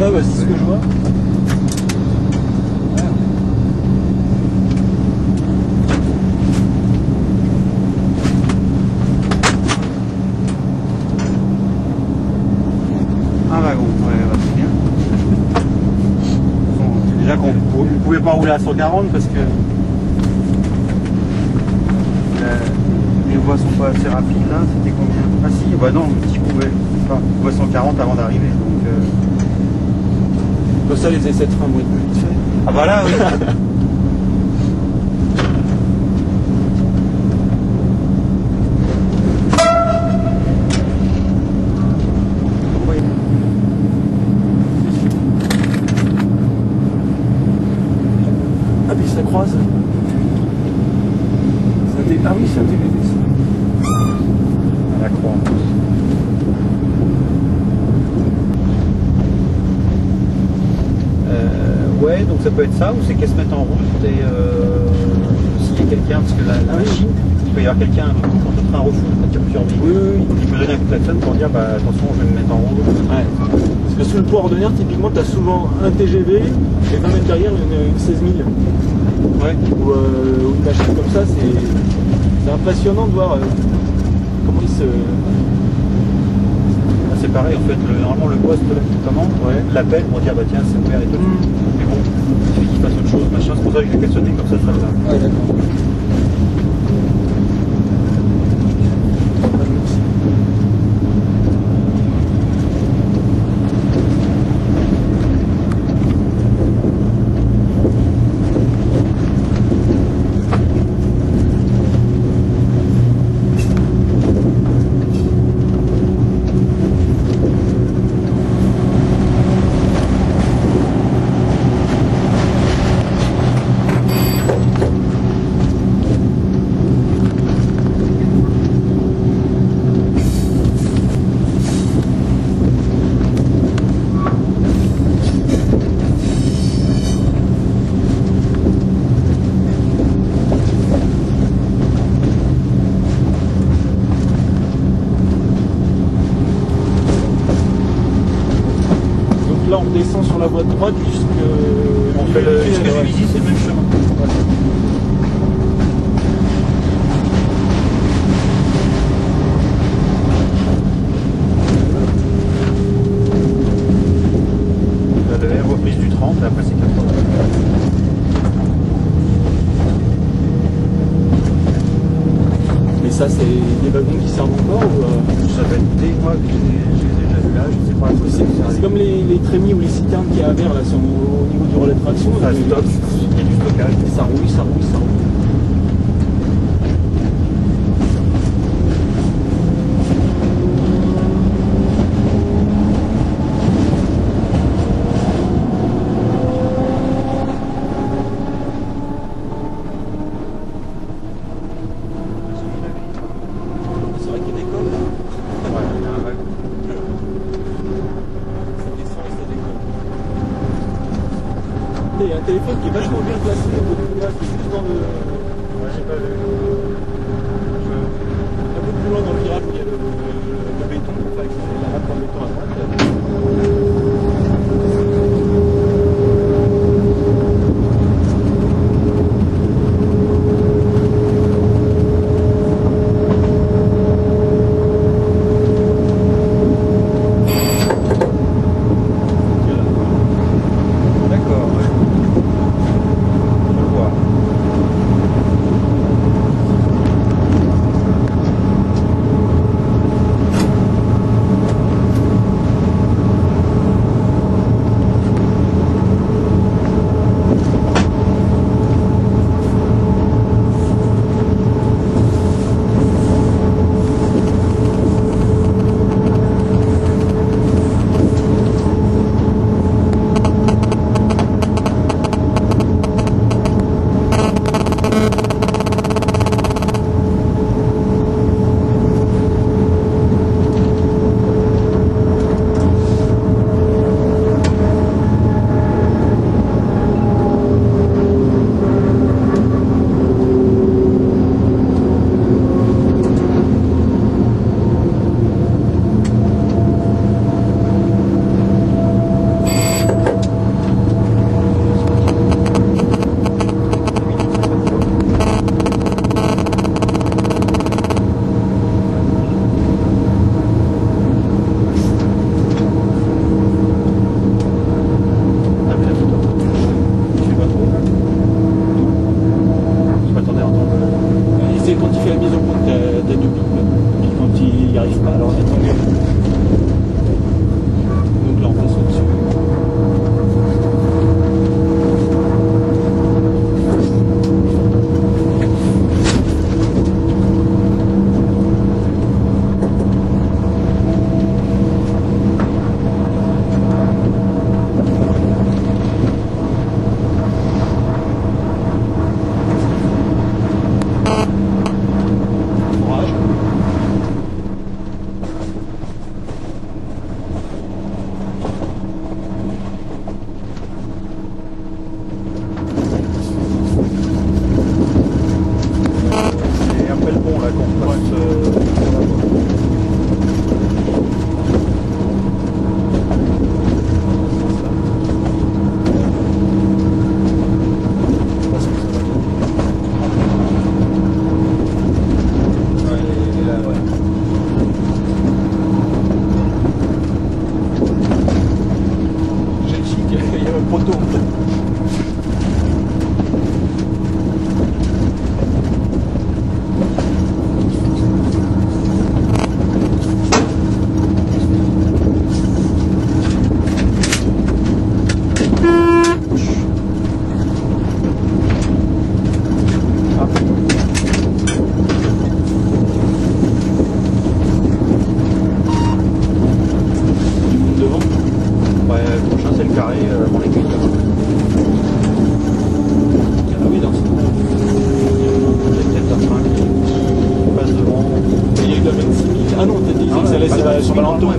Ouais, bah, c'est ce que je vois. Un wagon, ouais, bah, c'est bien. Déjà qu'on ne pouvait pas rouler à 140 parce que les voies sont pas assez rapides là, c'était combien? Ah si, bah non, tu pouvais pas. Pouvais 140 avant d'arriver. Euh, Bah, ça, les essais de frein vont être plus vite fait. Ah bah là, oui. Ah, puis ça croise. Un dé- Ah oui, un ça. À la croix. Euh, ouais, donc ça peut être ça, ou c'est qu'elle se mette en route et euh, s'il y a quelqu'un, parce que la, machine, il peut y avoir quelqu'un quand le train refoule, quand il y a plusieurs véhicules, oui, oui. il peut donner un coup de klaxon pour dire bah attention, je vais me mettre en route. Ouais. Parce que sous le port ordinaire, typiquement, tu as souvent un TGV et 20 mètres derrière une, une 16 000. Ouais. Ou euh, ou une machine comme ça, c'est c'est impressionnant de voir euh, comment ils se. C'est pareil, en fait, le- normalement le poste là, qui commande Ouais. l'appelle pour dire bah tiens, c'est ouvert et tout. Mm. Mais bon, il suffit qu'il fasse autre chose, machin, c'est pour ça que je l'ai klaxonné comme ça, ça va. Ouais, d'accord. Donc là, on descend sur la voie de droite jusque. On fait le. Juvisy, c'est le même chemin. Là, le R reprise du 30, et après c'est 80. Ça, c'est des wagons qui servent encore ou, euh, Ça fait des mois que je les ai je les ai déjà vus là, je sais pas C'est comme les, les trémies ou les citernes qu'il y a à Vert là, sont au, au niveau du relais de traction. Ça mais- stocke, il y a du stockage. Ça rouille, ça rouille, ça rouille. C'est vrai qu'il décolle là. Ouais, il y a un wagon. Ça descend et ça décolle. Et Il y a un téléphone qui est vachement bien placé au bout du village, juste dans le. Ouais, j'ai pas vu.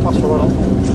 場所は